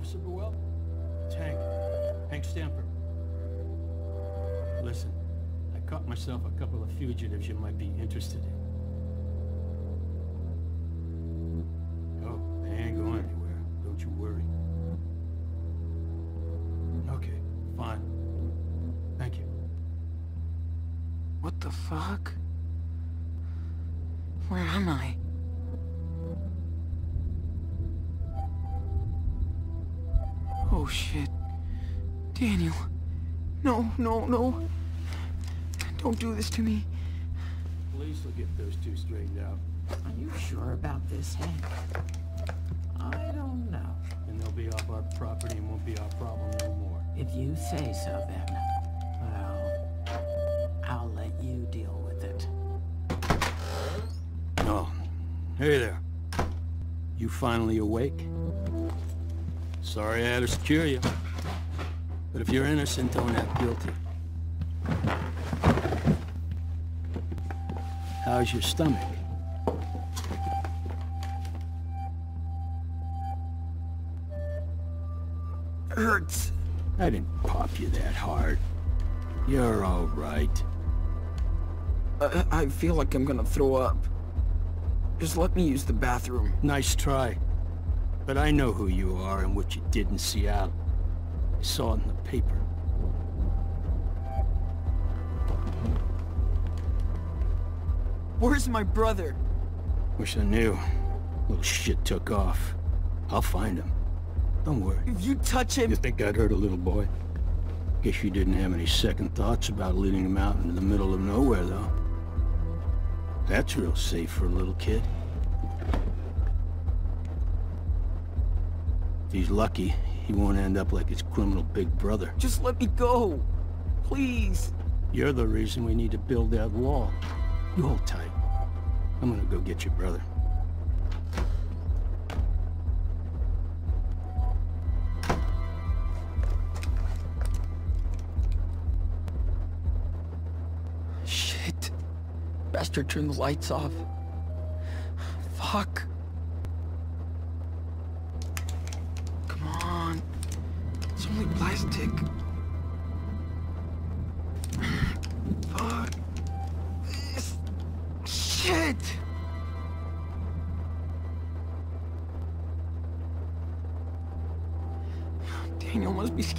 Officer Buell? It's Hank. Hank Stamper. Listen, I caught myself a couple of fugitives you might be interested in. No, no, no. Don't do this to me. Police will get those two straightened out, Are you sure about this, Hank? I don't know. and they'll be off our property and won't be our problem no more. If you say so, then, well, I'll let you deal with it. Oh, hey there. You finally awake? Sorry I had to secure you. But if you're innocent, don't act guilty. How's your stomach? Hurts. I didn't pop you that hard. You're all right. I, I feel like I'm gonna throw up. Just let me use the bathroom. Nice try. But I know who you are and what you did in Seattle. I saw it in the paper. Where's my brother? Wish I knew. Little shit took off. I'll find him. Don't worry. If you touch him... You think I'd hurt a little boy? Guess you didn't have any second thoughts about leading him out into the middle of nowhere, though. That's real safe for a little kid. If he's lucky, he won't end up like his criminal big brother. Just let me go. Please. You're the reason we need to build that wall. You hold tight. I'm gonna go get your brother. Shit. Bastard turned the lights off. Fuck. Come on. It's only plastic.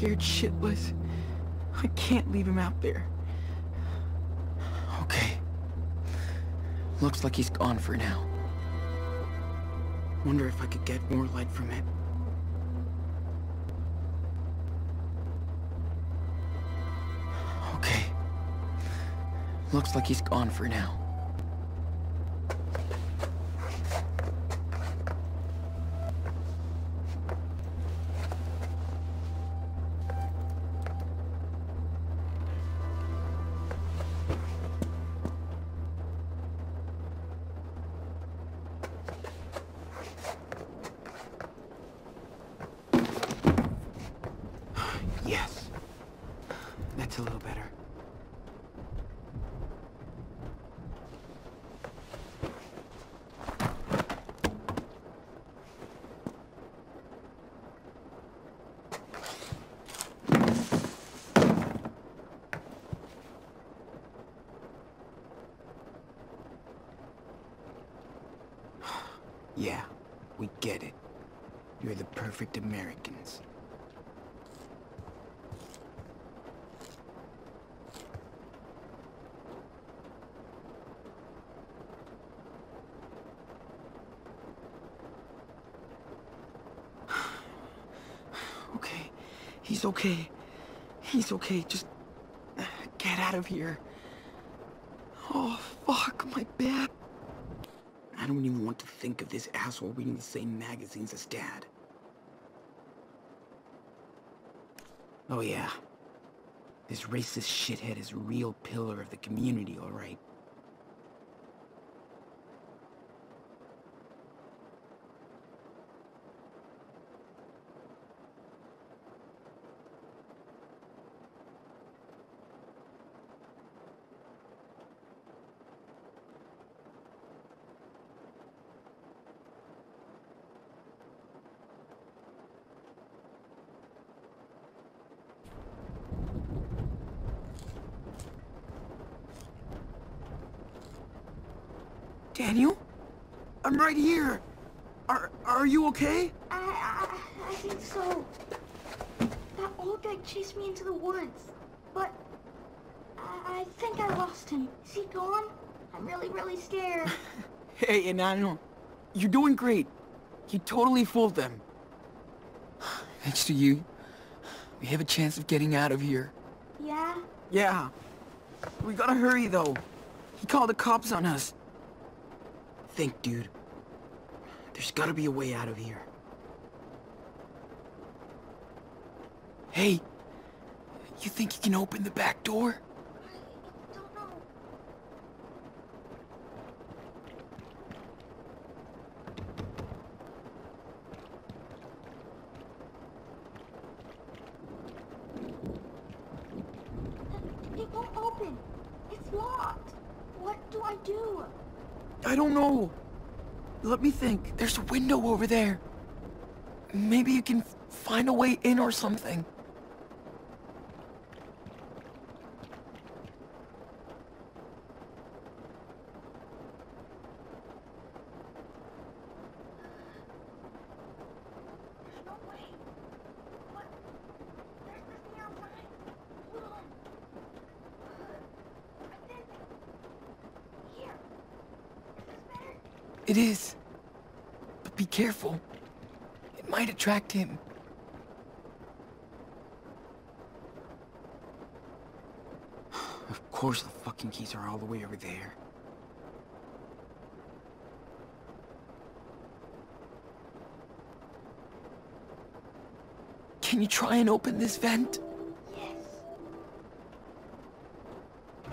Scared shitless. I can't leave him out there. Okay. Looks like he's gone for now. Wonder if I could get more light from it. Okay. Looks like he's gone for now. Yeah, we get it. You're the perfect Americans. Okay. He's okay. He's okay. Just get out of here. Oh, fuck, my bed. I don't even want to think of this asshole reading the same magazines as Dad. Oh, yeah. This racist shithead is a real pillar of the community, all Daniel? I'm right here. Are are you okay? I, I, I think so. That old guy chased me into the woods, but I, I think I lost him. Is he gone? I'm really, really scared. Hey, Enano. You're doing great. You totally fooled them. Thanks to you, we have a chance of getting out of here. yeah? Yeah. We gotta hurry, though. He called the cops on us. Think, dude. There's gotta be a way out of here. Hey, you think you can open the back door? I don't know. It won't open. It's locked. What do I do? Let me think. There's a window over there. Maybe you can find a way in or something. There's no way. What? There's this thing outside. Hold on. Uh, I think. Here. Is this better? It is. But be careful. It might attract him. Of course the fucking keys are all the way over there. Can you try and open this vent? Yes.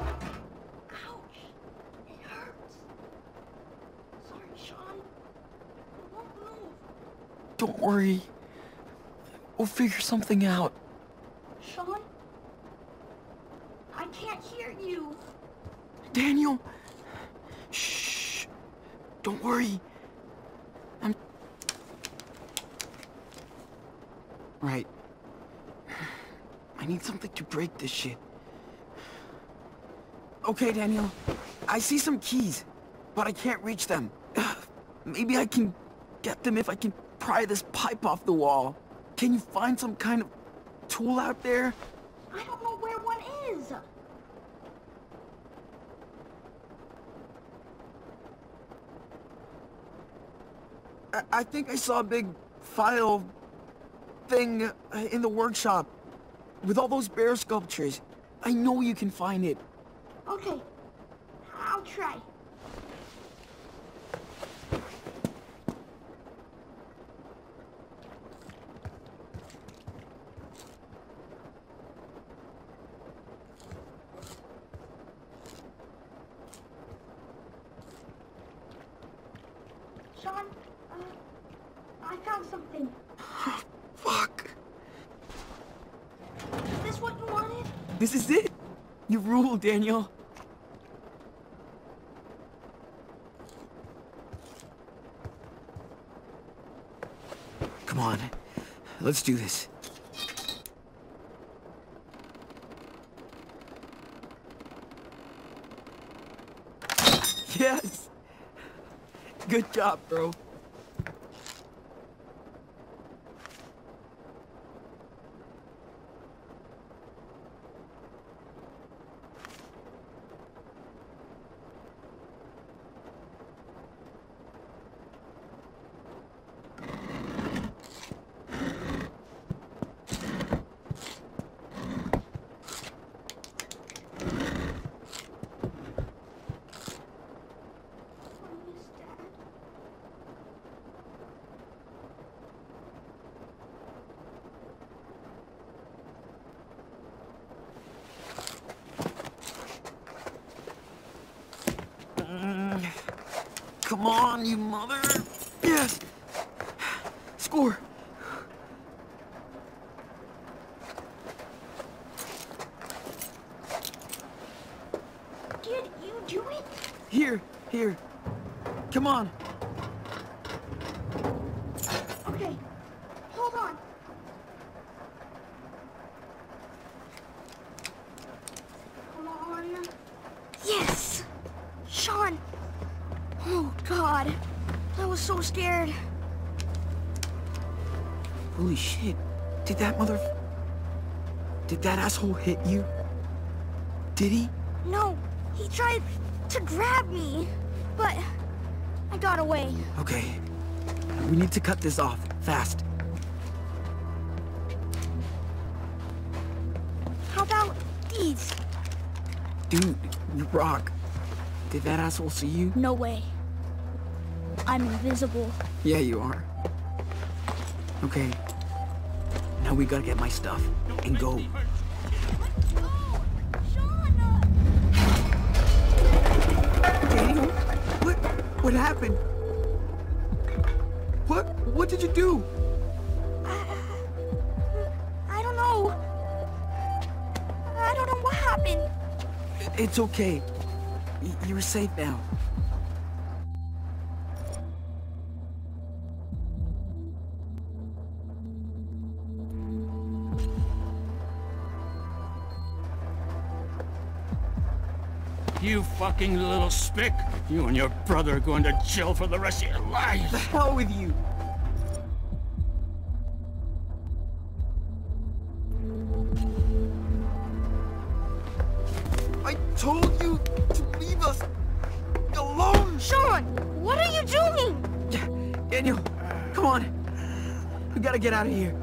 Ouch. It hurts. Sorry, Sean. It won't move. Don't worry. We'll figure something out. Sean? I can't hear you. Daniel! Shh! Don't worry. I'm... Right. I need something to break this shit. Okay, Daniel. I see some keys, but I can't reach them. Maybe I can get them if I can pry this pipe off the wall. Can you find some kind of tool out there? I don't know where one is. I, I think I saw a big file thing in the workshop with all those bear sculptures. I know you can find it. Okay. I'll try. Sean, uh, I found something. Fuck. Is this what you wanted? This is it. You rule, Daniel. Come on. Let's do this. Yes! Good job, bro. I miss Dad. Come on, you mother! Yes! Score! Did you do it? Here, here. Come on. Okay. Hold on. Come on. Yes! Sean! Oh, I was so scared. Holy shit. Did that mother... Did that asshole hit you? Did he? No, he tried to grab me, but I got away. Okay. We need to cut this off, fast. How about these? Dude, you rock. Did that asshole see you? No way. I'm invisible. Yeah, you are. Okay. Now we gotta get my stuff and go. Daniel? What? What happened? What? What did you do? I don't know. I don't know what happened. It's okay. Y- You're safe now. You fucking little spick! You and your brother are going to jail for the rest of your lives! The hell with you! Come on. We gotta get out of here.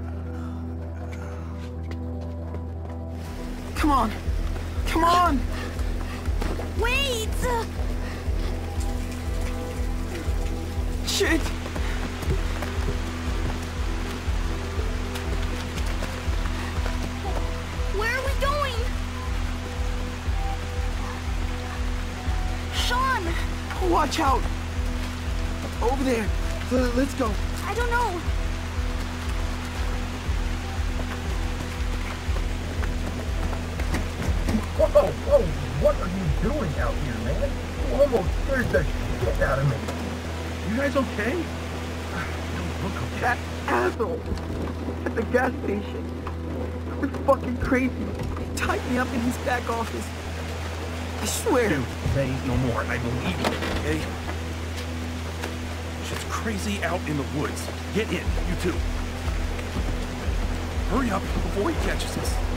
Come on. Come on! Wait! Shit! Where are we going? Sean, Watch out! Over there. L- Let's go. I don't know. Whoa, whoa, what are you doing out here, man? You almost scared the shit out of me. You guys okay? You don't look okay. That asshole at the gas station. It was fucking crazy. He tied me up in his back office. I swear. Dude, say no more. I believe you, okay? Crazy out in the woods. Get in, you two. Hurry up before he catches us.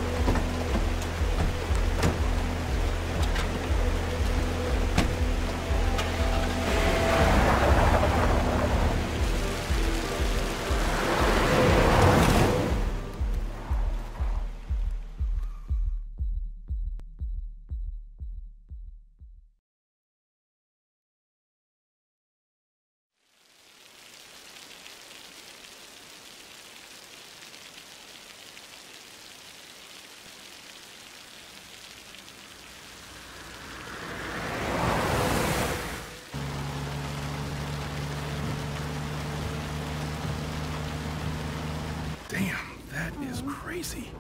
Crazy.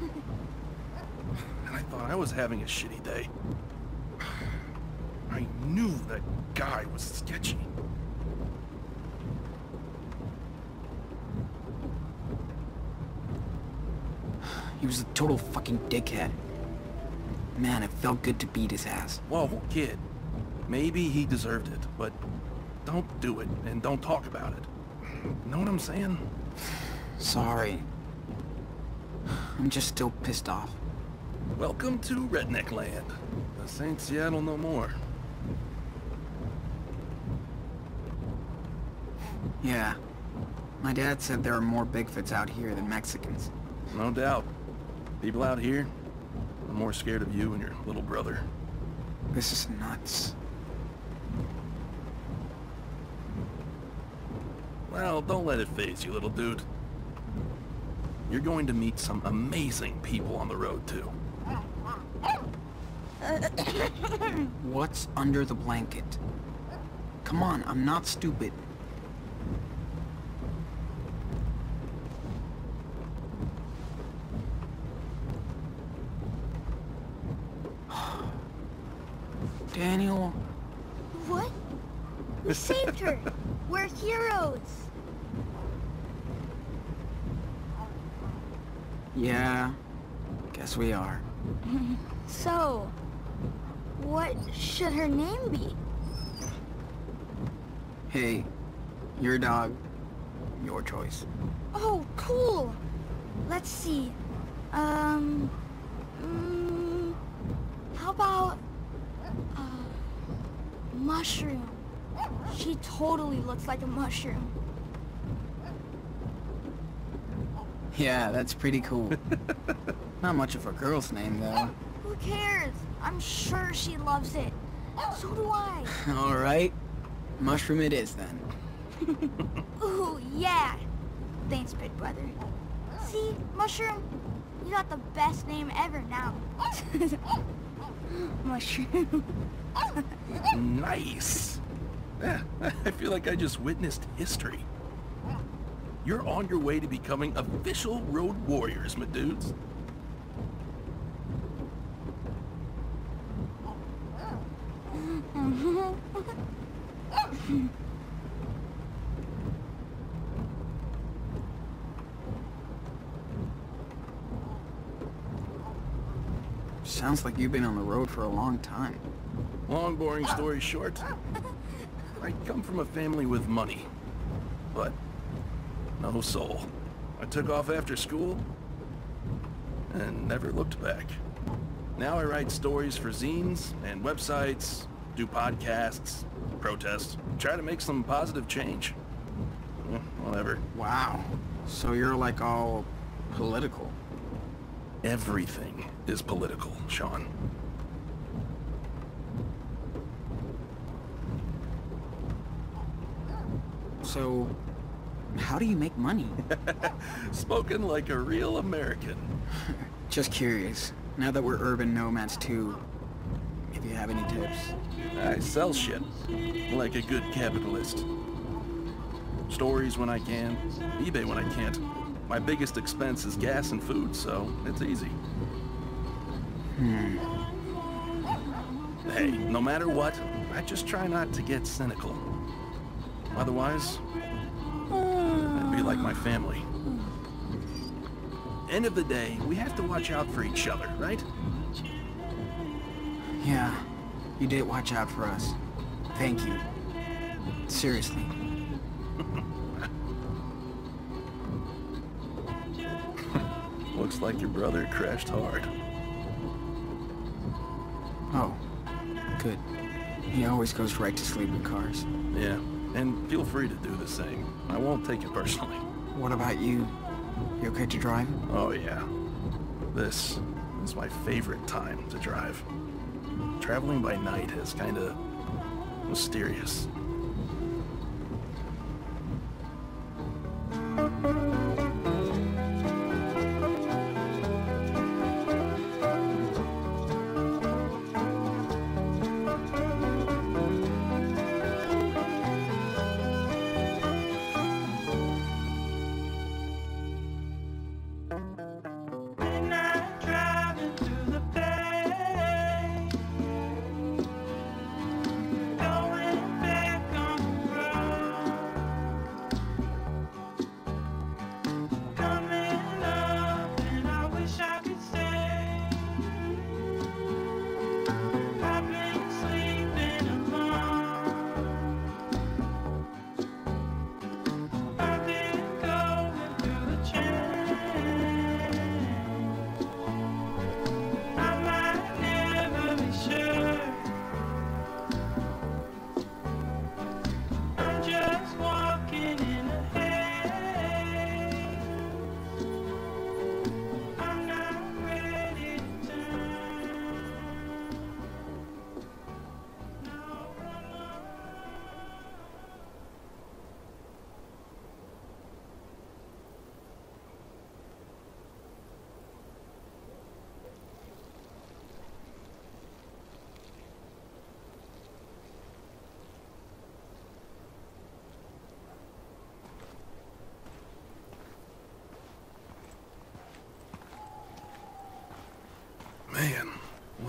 And I thought I was having a shitty day. I knew that guy was sketchy. He was a total fucking dickhead. Man, it felt good to beat his ass. Whoa, kid. Maybe he deserved it, but don't do it and don't talk about it. Know what I'm saying? Sorry. I'm just still pissed off. Welcome to Redneck Land. This ain't Seattle no more. Yeah. My dad said there are more Bigfoots out here than Mexicans. No doubt. People out here are more scared of you and your little brother. This is nuts. Well, don't let it faze you, little dude. You're going to meet some amazing people on the road, too. What's under the blanket? Come on, I'm not stupid. Daniel, What? We saved her. We're heroes. Yeah, guess we are. So, what should her name be? Hey, your dog, your choice. Oh, cool. Let's see. Um, mm, how about uh, mushroom? She totally looks like a mushroom. Yeah, that's pretty cool. Not much of a girl's name, though. Who cares? I'm sure she loves it. So do I. All right. Mushroom it is, then. Ooh, yeah. Thanks, big brother. See, Mushroom? You got the best name ever now. Mushroom. Nice. Yeah, I feel like I just witnessed history. You're on your way to becoming official road warriors, my dudes. Sounds like you've been on the road for a long time. Long, boring story short, I come from a family with money, but no soul. I took off after school and never looked back. Now I write stories for zines and websites, do podcasts, protest, try to make some positive change. Whatever. Wow. So you're like all political. Everything is political, Sean. So, how do you make money? Spoken like a real American. Just curious. Now that we're urban nomads too, if you have any tips. I sell shit, like a good capitalist. Stories when I can, eBay when I can't. My biggest expense is gas and food, so it's easy. Hmm. Hey, no matter what, I just try not to get cynical. Otherwise, like my family. End of the day, we have to watch out for each other, right? Yeah, you did watch out for us. Thank you. Seriously. Looks like your brother crashed hard. Oh, good. He always goes right to sleep in cars. Yeah, and feel free to do the same. I won't take it personally. What about you? You okay to drive? Oh yeah. This is my favorite time to drive. Traveling by night is kinda mysterious.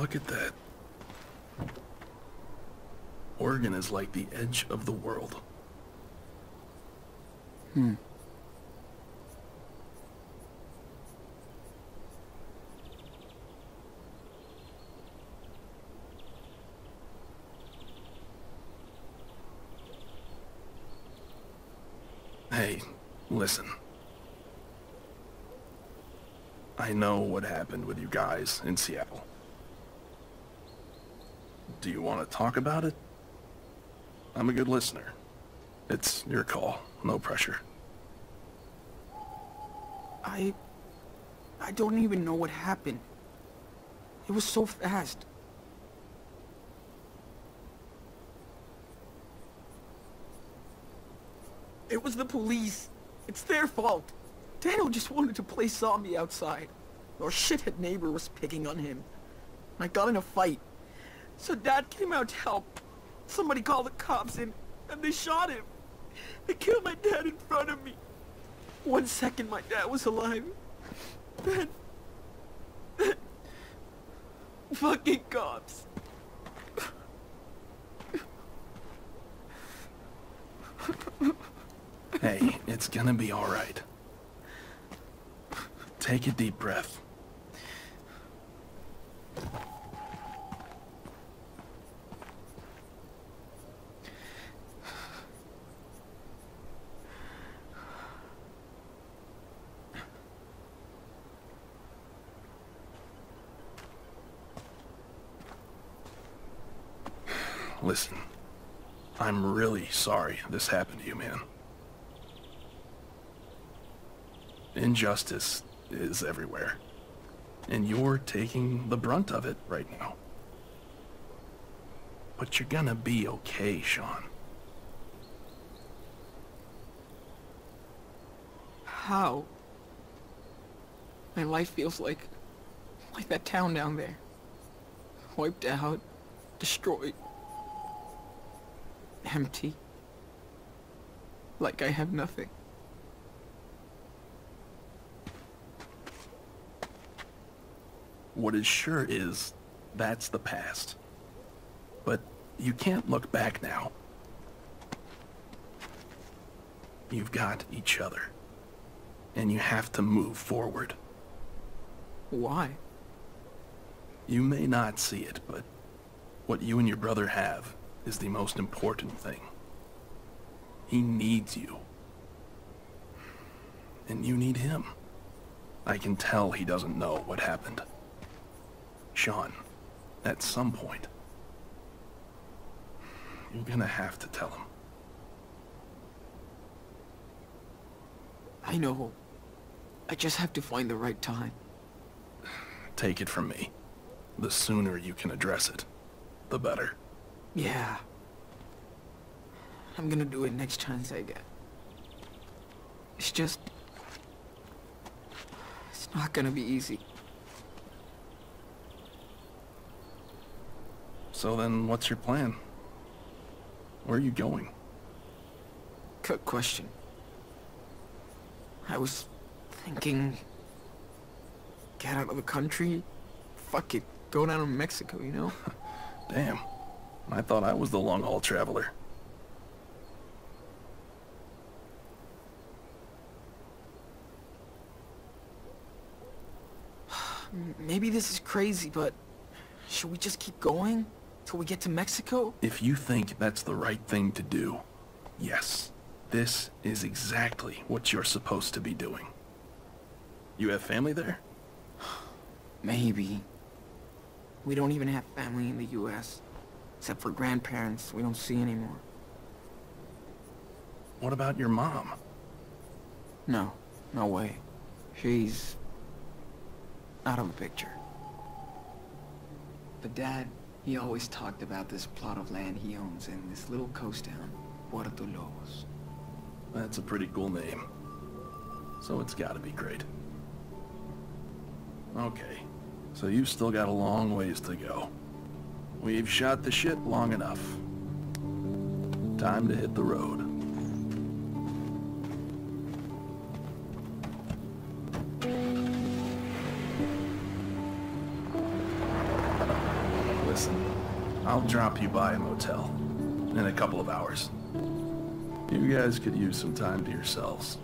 Look at that. Oregon is like the edge of the world. Hmm. Hey, listen. I know what happened with you guys in Seattle. Do you want to talk about it? I'm a good listener. It's your call, no pressure. I... I don't even know what happened. It was so fast. It was the police. It's their fault. Daniel just wanted to play zombie outside. Our shithead neighbor was picking on him. and I got in a fight. So Dad came out to help. Somebody called the cops and, and they shot him. They killed my dad in front of me. One second my dad was alive. Then... then fucking cops. Hey, it's gonna be alright. Take a deep breath. Listen, I'm really sorry this happened to you, man. Injustice is everywhere. And you're taking the brunt of it right now. But you're gonna be okay, Sean. How? My life feels like... like that town down there. Wiped out, destroyed, empty. Like I have nothing. What is sure is, that's the past. But you can't look back now. You've got each other. And you have to move forward. Why? You may not see it, but what you and your brother have is the most important thing. He needs you. And you need him. I can tell he doesn't know what happened. Sean, at some point, you're gonna have to tell him. I know. I just have to find the right time. Take it from me. The sooner you can address it, the better. Yeah. I'm gonna do it next chance I get. It's just... It's not gonna be easy. So then, what's your plan? Where are you going? Good question. I was thinking... Get out of the country? Fuck it. Go down to Mexico, you know? Damn. I thought I was the long-haul traveler. Maybe this is crazy, but... Should we just keep going? Till we get to Mexico? If you think that's the right thing to do, yes. This is exactly what you're supposed to be doing. You have family there? Maybe. We don't even have family in the U.S. Except for grandparents we don't see anymore. What about your mom? No. No way. She's... out of the picture. But Dad, he always talked about this plot of land he owns in this little coast town, Puerto Lobos. That's a pretty cool name. So it's gotta be great. Okay, so you've still got a long ways to go. We've shot the shit long enough. Time to hit the road. I'll drop you by a motel in a couple of hours. You guys could use some time to yourselves.